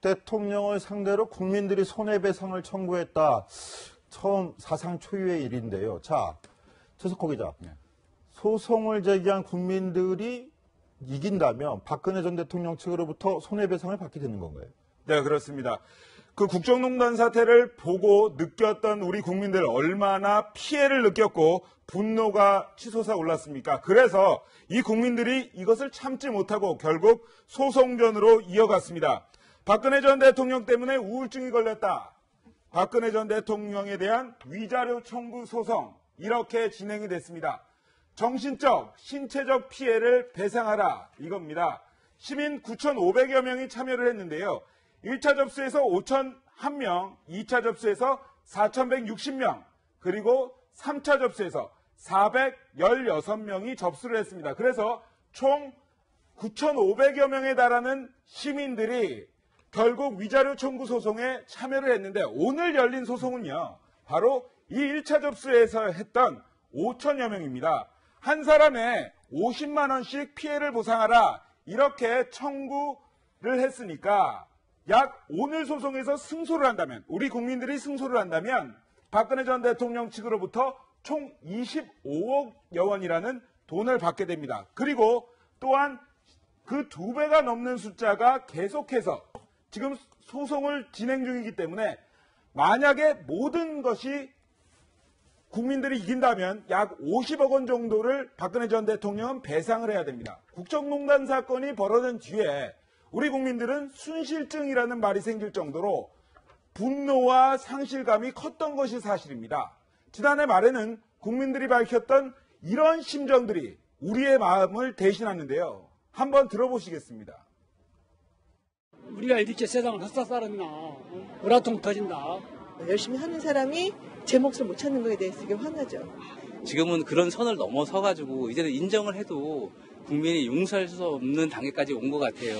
대통령을 상대로 국민들이 손해배상을 청구했다. 처음 사상 초유의 일인데요. 자, 최석호 기자. 소송을 제기한 국민들이 이긴다면 박근혜 전 대통령 측으로부터 손해배상을 받게 되는 건가요? 네, 그렇습니다. 그 국정농단 사태를 보고 느꼈던 우리 국민들 얼마나 피해를 느꼈고 분노가 치솟아 올랐습니까? 그래서 이 국민들이 이것을 참지 못하고 결국 소송전으로 이어갔습니다. 박근혜 전 대통령 때문에 우울증이 걸렸다. 박근혜 전 대통령에 대한 위자료 청구 소송 이렇게 진행이 됐습니다. 정신적, 신체적 피해를 배상하라 이겁니다. 시민 9,500여 명이 참여를 했는데요. 1차 접수에서 5,001명, 2차 접수에서 4,160명, 그리고 3차 접수에서 416명이 접수를 했습니다. 그래서 총 9,500여 명에 달하는 시민들이 결국 위자료 청구 소송에 참여를 했는데 오늘 열린 소송은요. 바로 이 1차 접수에서 했던 5천여 명입니다. 한 사람에 50만 원씩 피해를 보상하라 이렇게 청구를 했으니까 약 오늘 소송에서 승소를 한다면 우리 국민들이 승소를 한다면 박근혜 전 대통령 측으로부터 총 25억여 원이라는 돈을 받게 됩니다. 그리고 또한 그 두 배가 넘는 숫자가 계속해서 지금 소송을 진행 중이기 때문에 만약에 모든 것이 국민들이 이긴다면 약 50억 원 정도를 박근혜 전 대통령은 배상을 해야 됩니다. 국정농단 사건이 벌어진 뒤에 우리 국민들은 순실증이라는 말이 생길 정도로 분노와 상실감이 컸던 것이 사실입니다. 지난해 말에는 국민들이 밝혔던 이런 심정들이 우리의 마음을 대신하는데요. 한번 들어보시겠습니다. 우리가 이렇게 세상을 헛살 사람이나 으라통 터진다. 열심히 하는 사람이 제 몫을 못 찾는 거에 대해서 되게 화나죠. 지금은 그런 선을 넘어서 가지고 이제는 인정을 해도 국민이 용서할 수 없는 단계까지 온 것 같아요.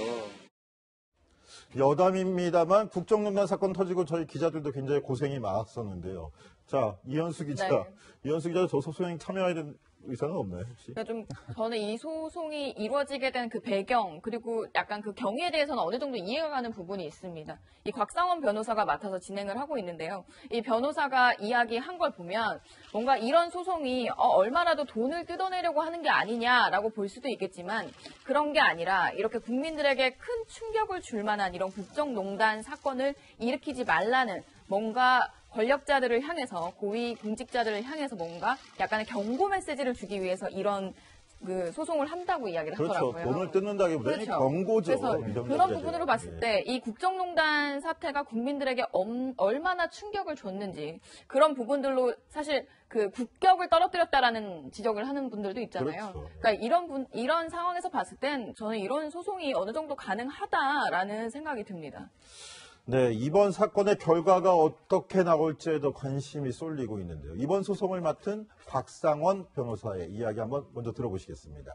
여담입니다만 국정농단 사건 터지고 저희 기자들도 굉장히 고생이 많았었는데요. 자, 이현수 기자. 네. 이현수 기자 저 소송에 참여해야 되는 의사는 없나요, 혹시? 그러니까 좀 저는 이 소송이 이루어지게 된 그 배경 그리고 약간 그 경위에 대해서는 어느 정도 이해가 가는 부분이 있습니다. 이 곽상원 변호사가 맡아서 진행을 하고 있는데요. 이 변호사가 이야기한 걸 보면 뭔가 이런 소송이 어, 얼마라도 돈을 뜯어내려고 하는 게 아니냐라고 볼 수도 있겠지만 그런 게 아니라 이렇게 국민들에게 큰 충격을 줄 만한 이런 국정농단 사건을 일으키지 말라는 뭔가 권력자들을 향해서 고위 공직자들을 향해서 뭔가 약간의 경고 메시지를 주기 위해서 이런 그 소송을 한다고 이야기를 그렇죠. 하더라고요. 돈을 뜯는다기보다는 그렇죠. 경고죠. 그래서 그런. 부분으로 봤을 예. 때이 국정농단 사태가 국민들에게 엄- 얼마나 충격을 줬는지 그런 부분들로 사실 그 국격을 떨어뜨렸다라는 지적을 하는 분들도 있잖아요. 그렇죠. 그러니까 이런 분 이런 상황에서 봤을 땐 저는 이런 소송이 어느 정도 가능하다라는 생각이 듭니다. 네, 이번 사건의 결과가 어떻게 나올지에도 관심이 쏠리고 있는데요. 이번 소송을 맡은 곽상원 변호사의 이야기 한번 먼저 들어보시겠습니다.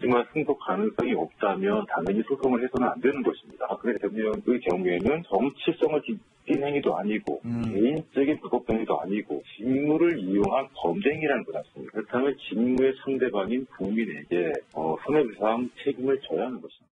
정말 승소 가능성이 없다면 당연히 소송을 해서는 안 되는 것입니다. 박근혜 대통령의 경우에는 정치성을 띈 행위도 아니고 개인적인 불법 행위도 아니고 직무를 이용한 범죄 행위라는 것 같습니다. 그렇다면 직무의 상대방인 국민에게 어, 손해배상 책임을 져야 하는 것입니다.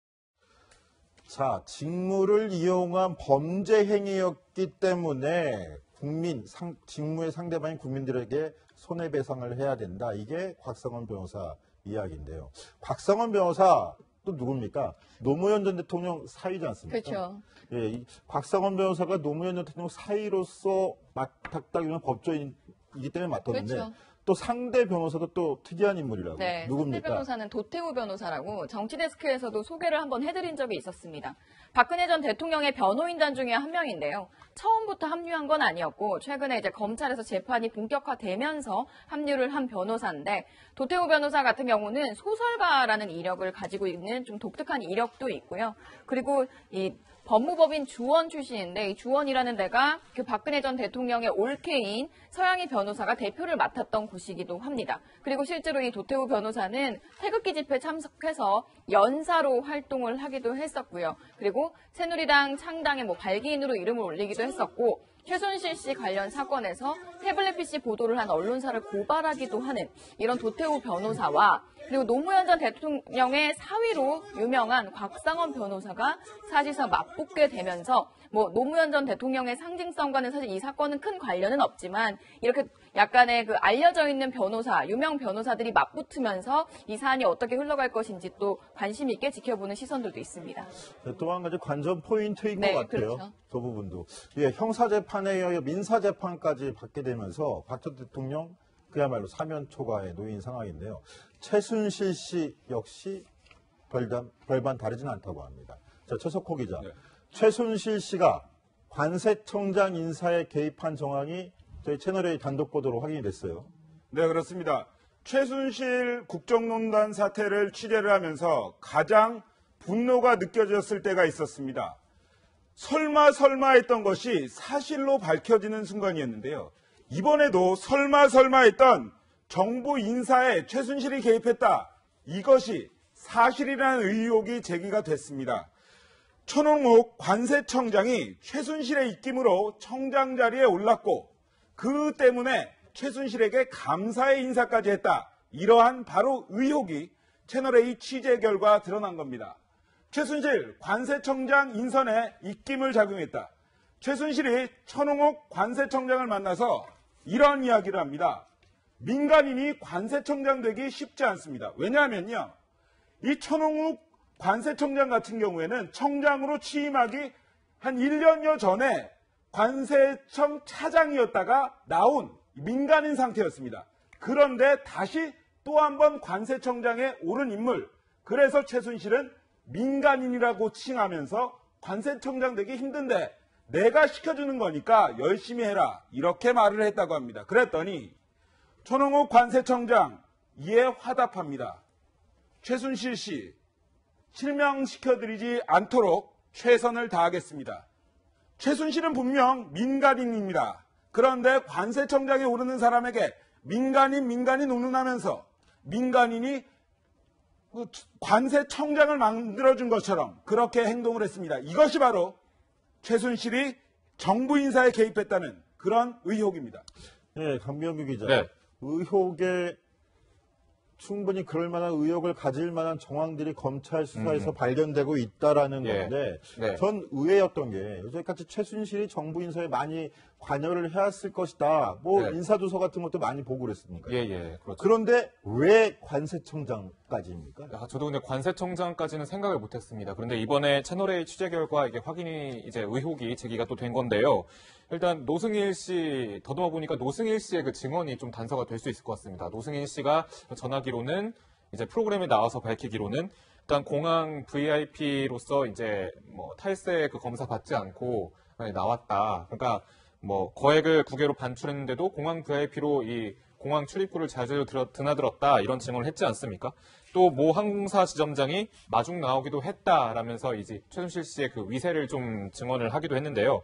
자, 직무를 이용한 범죄 행위였기 때문에 국민, 상, 직무의 상대방인 국민들에게 손해배상을 해야 된다. 이게 곽상원 변호사 이야기인데요. 곽상원 변호사 또 누굽니까? 노무현 전 대통령 사위지 않습니까? 그렇죠. 예, 이 곽상원 변호사가 노무현 전 대통령 사위로서 맡았다면 법조인이기 때문에 맡았는데 그렇죠. 또 상대 변호사도 또 특이한 인물이라고. 네, 상대 누굽니까? 변호사는 도태우 변호사라고 정치 데스크에서도 소개를 한번 해드린 적이 있었습니다. 박근혜 전 대통령의 변호인단 중에 한 명인데요. 처음부터 합류한 건 아니었고 최근에 이제 검찰에서 재판이 본격화되면서 합류를 한 변호사인데 도태우 변호사 같은 경우는 소설가라는 이력을 가지고 있는 좀 독특한 이력도 있고요. 그리고 이 법무법인 주원 출신인데 이 주원이라는 데가 그 박근혜 전 대통령의 올케인 서양희 변호사가 대표를 맡았던 곳이기도 합니다. 그리고 실제로 이 도태우 변호사는 태극기 집회 참석해서 연사로 활동을 하기도 했었고요. 그리고 새누리당 창당의 뭐 발기인으로 이름을 올리기도 했었고 최순실 씨 관련 사건에서 태블릿 PC 보도를 한 언론사를 고발하기도 하는 이런 도태우 변호사와 그리고 노무현 전 대통령의 사위로 유명한 곽상원 변호사가 사실상 맞붙게 되면서 뭐 노무현 전 대통령의 상징성과는 사실 이 사건은 큰 관련은 없지만 이렇게 약간의 그 알려져 있는 변호사, 유명 변호사들이 맞붙으면서 이 사안이 어떻게 흘러갈 것인지 또 관심 있게 지켜보는 시선들도 있습니다. 또 한 가지 관전 포인트인 네, 것 같아요. 그렇죠. 그 부분도. 예, 형사재판에 이어 민사재판까지 받게 되면서 박 전 대통령 그야말로 사면 초과에 놓인 상황인데요. 최순실 씨 역시 별반, 별반 다르진 않다고 합니다. 자, 최석호 기자. 네. 최순실 씨가 관세청장 인사에 개입한 정황이 저희 채널A 단독 보도로 확인이 됐어요. 네, 그렇습니다. 최순실 국정농단 사태를 취재를 하면서 가장 분노가 느껴졌을 때가 있었습니다. 설마 설마 했던 것이 사실로 밝혀지는 순간이었는데요. 이번에도 설마 설마 했던 정부 인사에 최순실이 개입했다. 이것이 사실이라는 의혹이 제기가 됐습니다. 천홍욱 관세청장이 최순실의 입김으로 청장 자리에 올랐고 그 때문에 최순실에게 감사의 인사까지 했다. 이러한 바로 의혹이 채널A 취재 결과 드러난 겁니다. 최순실 관세청장 인선에 입김을 작용했다. 최순실이 천홍욱 관세청장을 만나서 이런 이야기를 합니다. 민간인이 관세청장 되기 쉽지 않습니다. 왜냐하면요. 이 천홍욱 관세청장 같은 경우에는 청장으로 취임하기 한 1년여 전에 관세청 차장이었다가 나온 민간인 상태였습니다. 그런데 다시 또 한 번 관세청장에 오른 인물. 그래서 최순실은 민간인이라고 칭하면서 관세청장 되기 힘든데 내가 시켜주는 거니까 열심히 해라. 이렇게 말을 했다고 합니다. 그랬더니 천홍욱 관세청장 이에 화답합니다. 최순실 씨 실명시켜드리지 않도록 최선을 다하겠습니다. 최순실은 분명 민간인입니다. 그런데 관세청장에 오르는 사람에게 민간인 민간인 운운하면서 민간인이 그 관세청장을 만들어준 것처럼 그렇게 행동을 했습니다. 이것이 바로 최순실이 정부 인사에 개입했다는 그런 의혹입니다. 예, 강병규 기자. 네. 의혹에 충분히 그럴 만한 의혹을 가질 만한 정황들이 검찰 수사에서 발견되고 있다라는 음. 예. 건데 네. 전 의외였던 게 여기까지 최순실이 정부 인사에 많이 관여를 해왔을 것이다. 뭐 네. 인사도서 같은 것도 많이 보고 그랬으니까. 예, 예, 그렇죠. 그런데 왜 관세청장까지입니까? 아, 저도 근데 관세청장까지는 생각을 못했습니다. 그런데 이번에 채널A 취재 결과 이게 확인이 이제 의혹이 제기가 또 된 건데요. 일단 노승일 씨 더듬어 보니까 노승일 씨의 그 증언이 좀 단서가 될 수 있을 것 같습니다. 노승일 씨가 전하기로는 이제 프로그램에 나와서 밝히기로는 일단 공항 VIP로서 이제 뭐 탈세 그 검사 받지 않고 나왔다. 그러니까 뭐 거액을 국외로 반출했는데도 공항 VIP로 이 공항 출입구를 자주 들어, 드나들었다 이런 증언을 했지 않습니까? 또 모 항공사 지점장이 마중 나오기도 했다라면서 이제 최순실 씨의 그 위세를 좀 증언을 하기도 했는데요.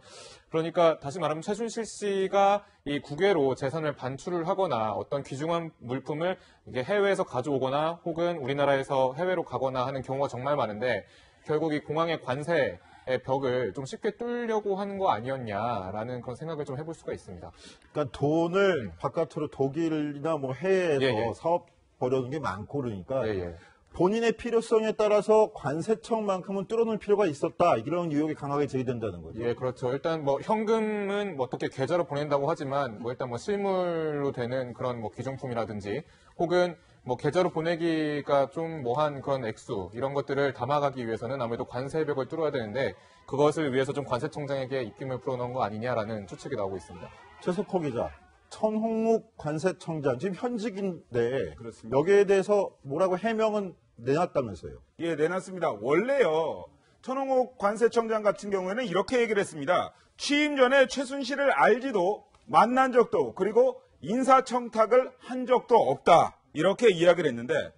그러니까 다시 말하면 최순실 씨가 이 국외로 재산을 반출을 하거나 어떤 귀중한 물품을 이게 해외에서 가져오거나 혹은 우리나라에서 해외로 가거나 하는 경우가 정말 많은데 결국 이 공항의 관세 의 벽을 좀 쉽게 뚫려고 하는 거 아니었냐라는 그런 생각을 좀 해볼 수가 있습니다. 그러니까 돈을 바깥으로 독일이나 뭐 해외에서 예, 예. 사업 벌여둔 게 많고 그러니까 예, 예. 본인의 필요성에 따라서 관세청만큼은 뚫어놓을 필요가 있었다. 이런 의혹이 강하게 제기된다는 거죠. 예, 그렇죠. 일단 뭐 현금은 뭐 어떻게 계좌로 보낸다고 하지만 뭐 일단 뭐 실물로 되는 그런 뭐 기존품이라든지 혹은 뭐 계좌로 보내기가 좀 뭐한 그런 액수 이런 것들을 담아가기 위해서는 아무래도 관세벽을 뚫어야 되는데 그것을 위해서 좀 관세청장에게 입김을 풀어놓은 거 아니냐라는 추측이 나오고 있습니다. 최석호 기자, 천홍욱 관세청장 지금 현직인데 그렇습니다. 여기에 대해서 뭐라고 해명은 내놨다면서요? 예, 내놨습니다. 원래요. 천홍욱 관세청장 같은 경우에는 이렇게 얘기를 했습니다. 취임 전에 최순실을 알지도 만난 적도 그리고 인사청탁을 한 적도 없다. 이렇게 이야기를 했는데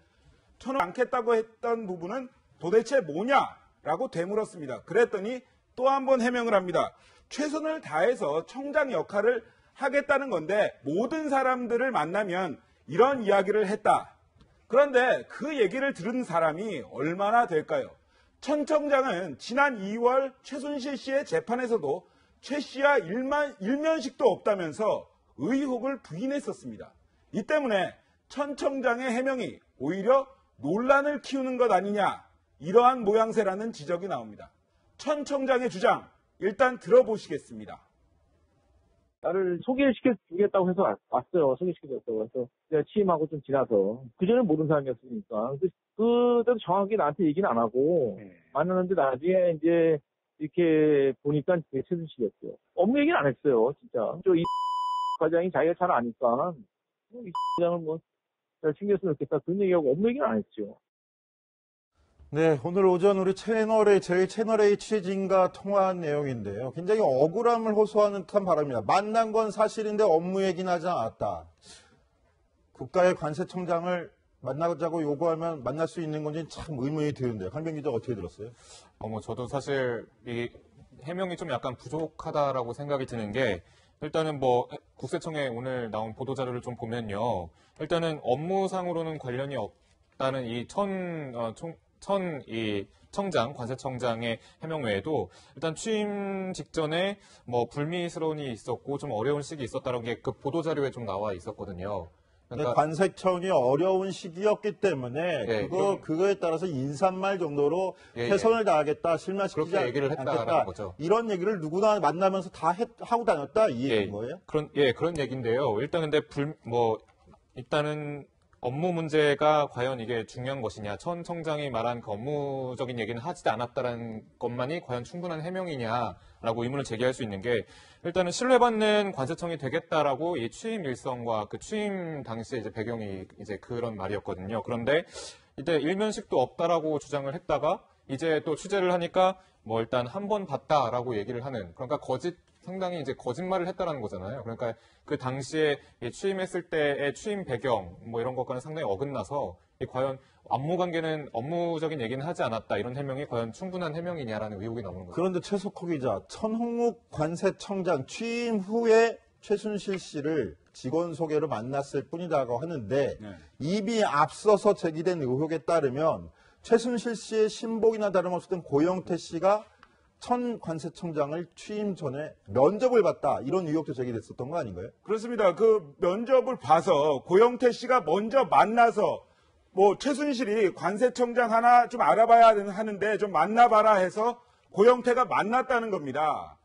천홍 않겠다고 했던 부분은 도대체 뭐냐라고 되물었습니다. 그랬더니 또 한 번 해명을 합니다. 최선을 다해서 청장 역할을 하겠다는 건데 모든 사람들을 만나면 이런 이야기를 했다. 그런데 그 얘기를 들은 사람이 얼마나 될까요? 천 청장은 지난 2월 최순실 씨의 재판에서도 최 씨와 일만, 일면식도 없다면서 의혹을 부인했었습니다. 이 때문에 천 청장의 해명이 오히려 논란을 키우는 것 아니냐 이러한 모양새라는 지적이 나옵니다. 천 청장의 주장 일단 들어보시겠습니다. 나를 소개시켜 주겠다고 해서 왔- 왔어요. 소개시켜줬다고 해서 내가 취임하고 좀 지나서 그전에 모르는 사람이었으니까 그, 그때도 정확하게 나한테 얘기는 안 하고 만났는데 나중에 이제 이렇게 보니까 그게 최순실이었어요. 업무 얘기는 안 했어요. 진짜 저 이 과장이 자기가 잘 아니까 이 과장을 뭐잘 챙겼으면 좋겠다 그런 얘기하고 업무 얘기는 안 했죠. 네, 오늘 오전 우리 채널에, 저희 채널A 취재진과 통화한 내용인데요. 굉장히 억울함을 호소하는 듯한 바람입니다. 만난 건 사실인데 업무 얘기는 하지 않았다. 국가의 관세청장을 만나자고 요구하면 만날 수 있는 건지 참 의문이 드는데요. 강병 기자 어떻게 들었어요? 어, 뭐 저도 사실 이 해명이 좀 약간 부족하다라고 생각이 드는 게 일단은 뭐 국세청에 오늘 나온 보도 자료를 좀 보면요. 일단은 업무상으로는 관련이 없다는 이천천이 청장 관세청장의 해명 외에도 일단 취임 직전에 뭐 불미스러운이 있었고 좀 어려운 시기 있었다는 게 그 보도 자료에 좀 나와 있었거든요. 근데 관세청이 어려운 시기였기 때문에 예, 그거 그럼- 그거에 따라서 인사말 정도로 예, 예. 최선을 다하겠다 실망시키지 얘기를 했다라는 않겠다 거죠. 이런 얘기를 누구나 만나면서 다 했- 하고 다녔다 이 얘기인 거예요? 그런 예 그런 얘기인데요. 일단 근데 불 뭐 일단은 업무 문제가 과연 이게 중요한 것이냐, 천 청장이 말한 그 업무적인 얘기는 하지 않았다라는 것만이 과연 충분한 해명이냐라고 의문을 제기할 수 있는 게 일단은 신뢰받는 관세청이 되겠다라고 이 취임 일성과 그 취임 당시에 이제 배경이 이제 그런 말이었거든요. 그런데 이때 일면식도 없다라고 주장을 했다가 이제 또 취재를 하니까 뭐 일단 한 번 봤다라고 얘기를 하는 그러니까 거짓 상당히 이제 거짓말을 했다라는 거잖아요. 그러니까 그 당시에 이 취임했을 때의 취임 배경 뭐 이런 것과는 상당히 어긋나서 이 과연 업무 관계는 업무적인 얘기는 하지 않았다 이런 해명이 과연 충분한 해명이냐라는 의혹이 나오는 거죠. 그런데 최석호 기자, 천홍욱 관세청장 취임 후에 최순실 씨를 직원 소개로 만났을 뿐이다고 하는데 네. 이미 앞서서 제기된 의혹에 따르면 최순실 씨의 신복이나 다름없었던 고영태 씨가 천 관세청장을 취임 전에 면접을 봤다 이런 의혹도 제기됐었던 거 아닌가요? 그렇습니다. 그 면접을 봐서 고영태 씨가 먼저 만나서 뭐 최순실이 관세청장 하나 좀 알아봐야 하는데 좀 만나봐라 해서 고영태가 만났다는 겁니다.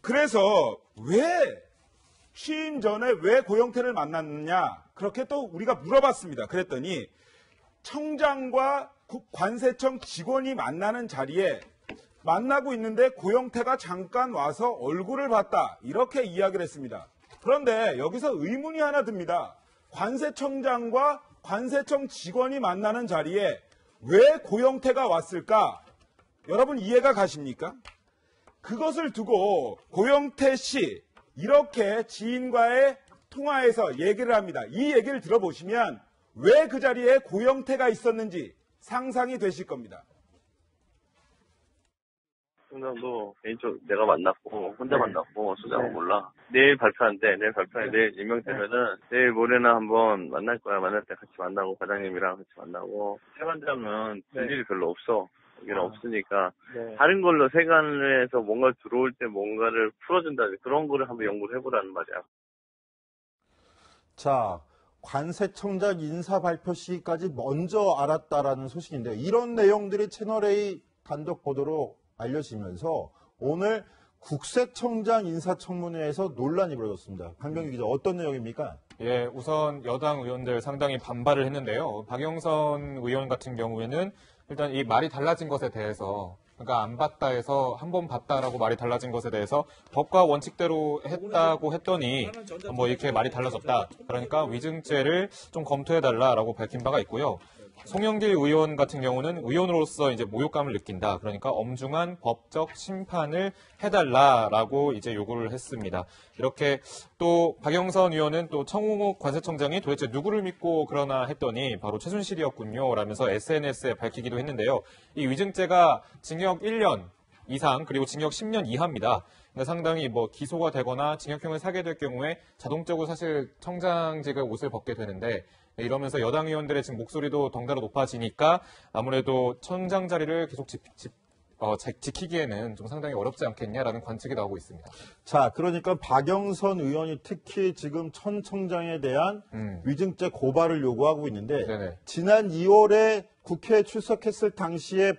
그래서 왜 취임 전에 왜 고영태를 만났느냐 그렇게 또 우리가 물어봤습니다. 그랬더니 청장과 국- 관세청 직원이 만나는 자리에 만나고 있는데 고영태가 잠깐 와서 얼굴을 봤다. 이렇게 이야기를 했습니다. 그런데 여기서 의문이 하나 듭니다. 관세청장과 관세청 직원이 만나는 자리에 왜 고영태가 왔을까? 여러분 이해가 가십니까? 그것을 두고 고영태 씨 이렇게 지인과의 통화에서 얘기를 합니다. 이 얘기를 들어보시면 왜 그 자리에 고영태가 있었는지 상상이 되실 겁니다. 총장도 개인적으로 내가 만났고 혼자 만났고 소장은 몰라. 내일 발표하는데 내일 발표하는데 내일 임명되면은 내일 모레나 한번 만날 거야. 만날 때 같이 만나고 과장님이랑 같이 만나고. 세관장은 볼 일이 별로 없어. 여기는 없으니까. 다른 걸로 세관을 해서 뭔가 들어올 때 뭔가를 풀어준다 그런 거를 한번 연구를 해보라는 말이야. 자, 관세청장 인사 발표 시기까지 먼저 알았다라는 소식인데 이런 내용들이 채널A 단독 보도로 알려지면서 오늘 국세청장 인사청문회에서 논란이 벌어졌습니다. 강병기 기자 어떤 내용입니까? 예, 우선 여당 의원들 상당히 반발을 했는데요. 박영선 의원 같은 경우에는 일단 이 말이 달라진 것에 대해서 그러니까 안 봤다 해서 한 번 봤다라고 말이 달라진 것에 대해서 법과 원칙대로 했다고 했더니 뭐 이렇게 말이 달라졌다. 그러니까 위증죄를 좀 검토해 달라라고 밝힌 바가 있고요. 송영길 의원 같은 경우는 의원으로서 이제 모욕감을 느낀다. 그러니까 엄중한 법적 심판을 해달라라고 이제 요구를 했습니다. 이렇게 또 박영선 의원은 또 청홍욱 관세청장이 도대체 누구를 믿고 그러나 했더니 바로 최순실이었군요. 라면서 SNS에 밝히기도 했는데요. 이 위증죄가 징역 1년 이상 그리고 징역 10년 이하입니다. 근데 상당히 뭐 기소가 되거나 징역형을 사게 될 경우에 자동적으로 사실 청장직의 옷을 벗게 되는데 이러면서 여당 의원들의 지금 목소리도 덩달아 높아지니까 아무래도 청장 자리를 계속 집, 집- 어, 지- 지키기에는 좀 상당히 어렵지 않겠냐라는 관측이 나오고 있습니다. 자, 그러니까 박영선 의원이 특히 지금 천 청장에 대한 음. 위증죄 고발을 요구하고 있는데 네네. 지난 2월에 국회에 출석했을 당시에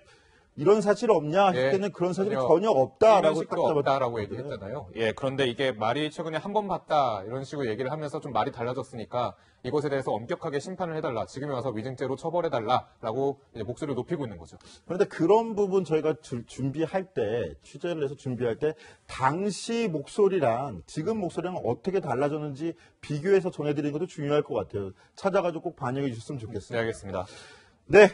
이런 사실 없냐 했을 예, 때는 그런 사실이 전혀 전혀 없다라고 딱 없다라고 얘기했잖아요. 예, 그런데 이게 말이 최근에 한 번 봤다 이런 식으로 얘기를 하면서 좀 말이 달라졌으니까 이것에 대해서 엄격하게 심판을 해달라. 지금에 와서 위증죄로 처벌해달라라고 목소리를 높이고 있는 거죠. 그런데 그런 부분 저희가 주- 준비할 때 취재를 해서 준비할 때 당시 목소리랑 지금 목소리랑 어떻게 달라졌는지 비교해서 전해드리는 것도 중요할 것 같아요. 찾아가지고 꼭 반영해 주셨으면 네, 좋겠어요. 알겠습니다. 네.